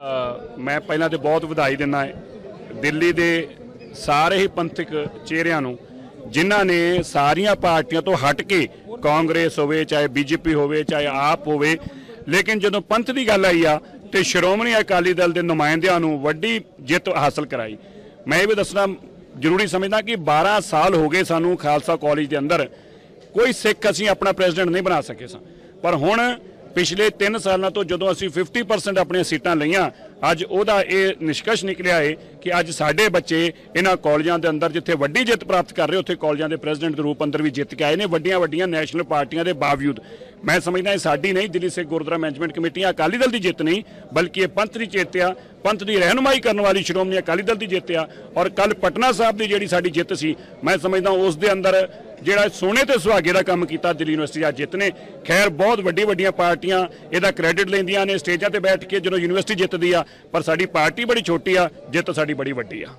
ਮੈਂ ਪਹਿਲਾਂ ਤੇ ਬਹੁਤ ਵਧਾਈ ਦਿੰਦਾ ਹੈ ਦਿੱਲੀ ਦੇ ਸਾਰੇ ਹੀ ਪੰਥਕ ਚਿਹਰਿਆਂ ਨੂੰ, ਜਿਨ੍ਹਾਂ ਨੇ ਸਾਰੀਆਂ ਪਾਰਟੀਆਂ ਤੋਂ ਹਟ ਕੇ ਕਾਂਗਰਸ ਹੋਵੇ, ਚਾਹੇ ਬੀਜੇਪੀ ਹੋਵੇ, ਚਾਹੇ ਆਪ ਹੋਵੇ, ਲੇਕਿਨ ਜਦੋਂ ਪੰਥ ਦੀ ਗੱਲ ਆਈ ਆ ਤੇ ਸ਼੍ਰੋਮਣੀ ਅਕਾਲੀ ਦਲ ਦੇ ਨੁਮਾਇੰਦਿਆਂ ਨੂੰ ਵੱਡੀ ਜਿੱਤ ਹਾਸਲ ਕਰਾਈ। ਮੈਂ ਇਹ ਵੀ ਦੱਸਣਾ ਜ਼ਰੂਰੀ ਸਮਝਦਾ ਕਿ 12 ਸਾਲ ਹੋ ਗਏ ਸਾਨੂੰ ਖਾਲਸਾ ਕਾਲਜ ਦੇ ਅੰਦਰ, ਕੋਈ ਸਿੱਖ ਅਸੀਂ ਆਪਣਾ ਪ੍ਰੈਜ਼ੀਡੈਂਟ ਨਹੀਂ ਬਣਾ ਸਕੇ ਸਾਂ। ਪਰ ਹੁਣ ਪਿਛਲੇ 3 ਸਾਲਾਂ ਤੋਂ ਜਦੋਂ ਅਸੀਂ 50% ਆਪਣੀਆਂ ਸੀਟਾਂ ਲਈਆਂ, ਅੱਜ ਉਹਦਾ ਇਹ ਨਿਸ਼ਕਸ਼ ਨਿਕਲਿਆ ਹੈ ਕਿ ਅੱਜ ਸਾਡੇ ਬੱਚੇ ਇਹਨਾਂ ਕਾਲਜਾਂ ਦੇ ਅੰਦਰ ਜਿੱਥੇ ਵੱਡੀ ਜਿੱਤ ਪ੍ਰਾਪਤ ਕਰ ਰਹੇ, ਉੱਥੇ ਕਾਲਜਾਂ ਦੇ ਪ੍ਰੈਜ਼ੀਡੈਂਟ ਦੇ ਰੂਪ ਅੰਦਰ ਵੀ ਜਿੱਤ ਕੇ ਆਏ ਨੇ ਵੱਡੀਆਂ ਵੱਡੀਆਂ ਨੈਸ਼ਨਲ ਪਾਰਟੀਆਂ ਦੇ ਬਾਵਜੂਦ। ਮੈਂ ਸਮਝਦਾ ਇਹ ਸਾਡੀ ਨਹੀਂ, ਦਿੱਲੀ ਸਿੱਖ ਗੁਰਦੁਆਰਾ ਮੈਨੇਜਮੈਂਟ ਕਮੇਟੀਆਂ ਅਕਾਲੀ ਦਲ ਦੀ ਜਿੱਤ ਨਹੀਂ, ਬਲਕਿ ਇਹ ਪੰਥ ਦੀ ਜਿੱਤ ਆ, ਪੰਥ ਦੀ ਰਹਿਨੁਮਾਈ ਕਰਨ ਵਾਲੀ ਸ਼੍ਰੋਮਣੀ ਅਕਾਲੀ ਦਲ ਦੀ ਜਿੱਤ ਆ, ਔਰ ਕੱਲ ਪਟਨਾ ਸਾਹਿਬ ਦੀ ਜਿਹੜੀ ਸਾਡੀ ਜਿੱਤ ਸੀ, ਮੈਂ ਸਮਝਦਾ ਉਸ ਦੇ ਅੰਦਰ ਜਿਹੜਾ ਸੋਨੇ ਤੇ ਸੁਹਾਗੇ ਦਾ ਕੰਮ ਕੀਤਾ ਦਿੱਲੀ ਯੂਨੀਵਰਸਿਟੀ ਅੱਜ ਜਿੱਤ ਨੇ। ਖੈਰ, ਬਹੁਤ ਵੱਡੀ ਵੱਡੀਆਂ ਪਾਰਟੀਆਂ ਇਹਦਾ ਕ੍ਰੈਡਿਟ ਲੈਂਦੀਆਂ ਨੇ, ਸਟੇਜਾਂ ਤੇ ਬੈਠ ਕੇ ਜਦੋਂ ਯੂਨੀਵਰਸਿਟੀ ਜਿੱਤਦੀ ਆ, ਪਰ ਸਾਡੀ ਪਾਰਟੀ ਬੜੀ ਛੋਟੀ ਆ, ਜਿੱਤ ਸਾਡੀ ਬੜੀ ਵੱਡੀ ਆ।